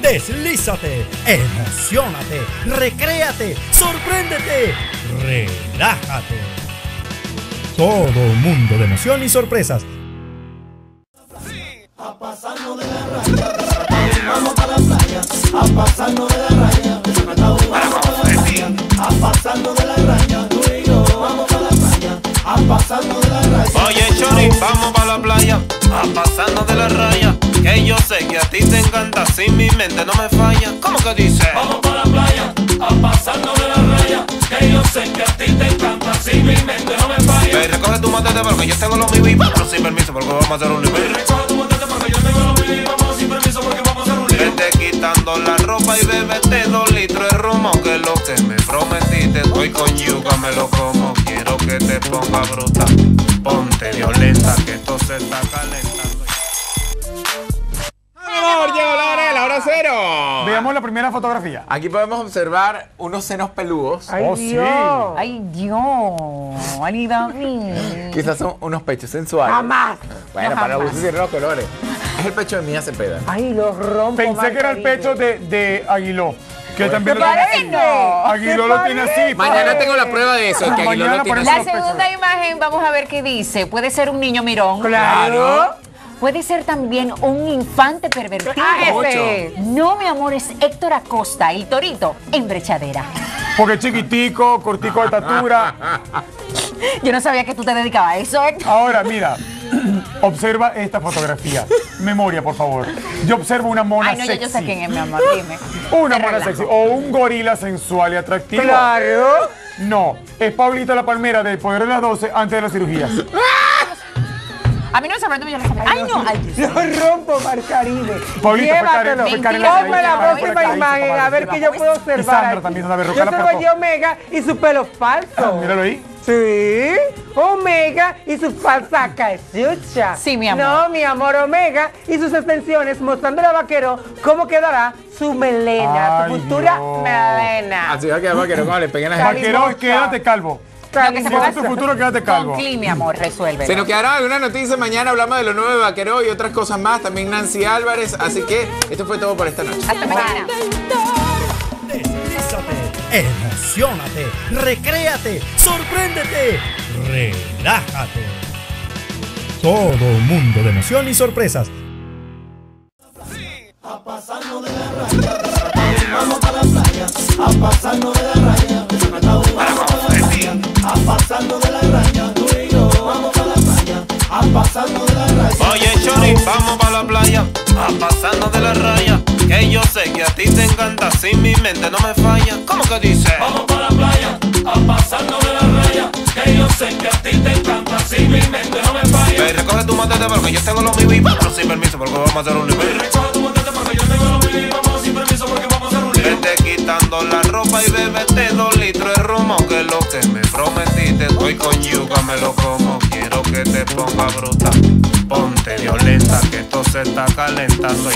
deslízate, emocionate, recréate, sorpréndete, relájate. Todo un mundo de emoción y sorpresas. A pasarnos de la raya, vamos para la playa, a pasarnos de la raya, a pasarnos de la raya, tú y yo, vamos para la playa, a pasarnos de la raya. Oye, Chori, vamos para la playa, a pasarnos de la raya. Que yo sé que a ti te encanta, si mi mente no me falla. ¿Cómo que dice? Vamos para la playa, a pasarnos de la raya. Que yo sé que a ti te encanta, si mi mente no me falla. Ve, recoge tu matete porque yo tengo los míos y vámonos sin permiso porque vamos a hacer un nivel. Recoge tu porque yo tengo los y vamos sin permiso porque vamos a hacer un lío. Vete quitando la ropa y bébete dos litros de romo Que lo que me prometiste, estoy con yuca, me lo como Quiero que te ponga bruta, ponte violenta Que hora cero. Veamos la primera fotografía. Aquí podemos observar unos senos peludos. oh, sí. Ay, Dios. Ay, David. Quizás son unos pechos sensuales. Jamás. Bueno, No, para los jamás. gustos y los colores. Es el pecho de Mía Cepeda. Ay, lo rompo. Pensé que era el pecho de, de Aguiló. Que también ¿Te lo tiene. Aguiló lo tiene así. Mañana tengo la prueba de eso, que Aguiló Mañana lo tiene por así. eso- La segunda imagen, vamos a ver qué dice. Puede ser un niño mirón. Claro. Puede ser también un infante pervertido. Ah, ese. No, mi amor, es Héctor Acosta, el torito, en brechadera. Porque es chiquitico, cortico de estatura. Yo no sabía que tú te dedicabas a eso, Héctor. Ahora, mira. Observa esta fotografía. Memoria, por favor. Yo observo una mona Ay, no, yo, sexy. yo sé quién es, mi amor, dime. Una Te mona relajo. sexy. O un gorila sensual y atractivo. Claro. No. Es Pablita la Palmera del Poder de las 12 antes de la cirugía. A mí no me sorprende, yo lo Ay, no. Ay, Dios. Lo rompo, Llévatelo. Karen- Mentira, fue Karen Ponme la próxima imagen, a ver para qué yo puedo Y observar. Sandra también, ver, Yo poco. a Omega y su pelo falso. Míralo ahí. Sí, Omega y su falsa cachucha. Sí, mi amor. No, mi amor, Omega y sus extensiones mostrándole a Vaquero cómo quedará su melena, Ay, su futura Dios. melena. Así va a quedar vaquero cuando le peguen las Vaquero, quédate calvo. Lo que Si se ese puede es tu futuro, quédate calvo. Con Cli, mi amor, resuelve. Se nos quedaron algunas noticias. Mañana hablamos de lo nuevo de Vaquero y otras cosas más. También Nancy Álvarez. Así que esto fue todo por esta noche. Hasta mañana. Deslízate, emocionate, recréate, sorpréndete, relájate. Todo un mundo de emoción y sorpresas. A pasarnos de la raya, vamos para la playa, a pasarnos de la vamos para la playa, a pasarnos de la raya. Que yo sé que a ti te encanta, si mi mente no me falla. ¿Cómo que dice? Vamos para la playa, a pasarnos de la raya. Que yo sé que a ti te encanta, si mi mente no me falla. Ve, recoge tu matete porque yo tengo los míos y vámonos sin permiso porque vamos a hacer un nivel. Recoge tu botete porque yo tengo los mil y vamos sin permiso porque vamos a hacer un lío. Vete quitando la ropa y bébete dos litros de romo Que lo que me prometiste, estoy con yuca, me lo como Quiero que te ponga bruta, ponte violenta Que esto se está calentando